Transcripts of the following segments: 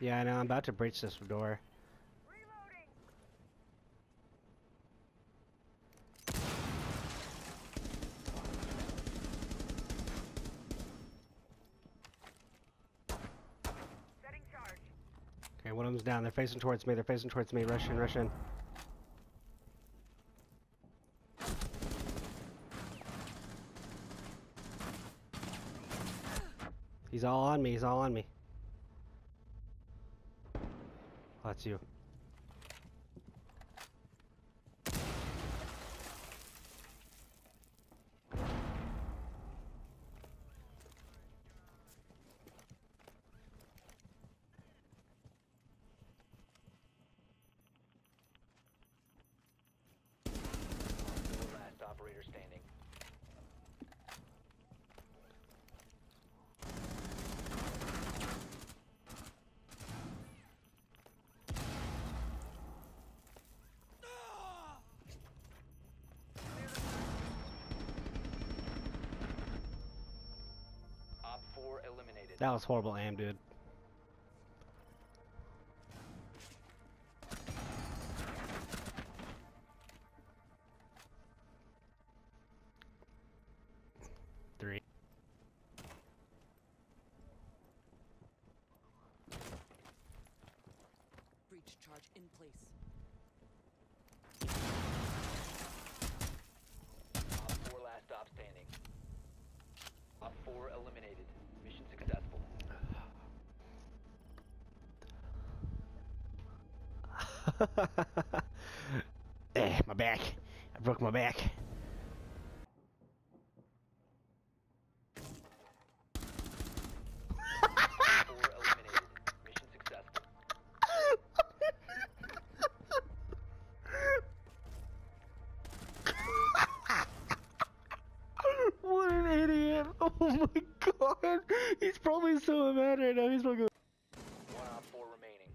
Yeah, I know. I'm about to breach this door. Okay, one of them's down. They're facing towards me. They're facing towards me. Rush in, rush in. He's all on me. He's all on me. That's you. Four last operator standing. Op 4 eliminated. That was horrible aim, dude. Three. Breach charge in place. Op 4 last stop standing. Op 4 eliminated. eh, my back. I broke my back. Op 4 eliminated. Mission successful. what an idiot! Oh my god! He's probably so mad right now. He's probably One Op 4 remaining.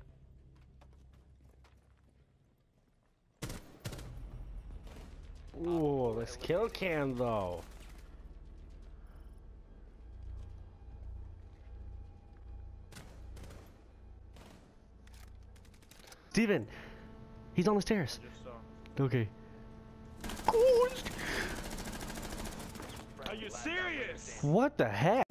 Ooh, this kill cam though. Steven! He's on the stairs. Just saw. Okay. Are you serious? What the heck?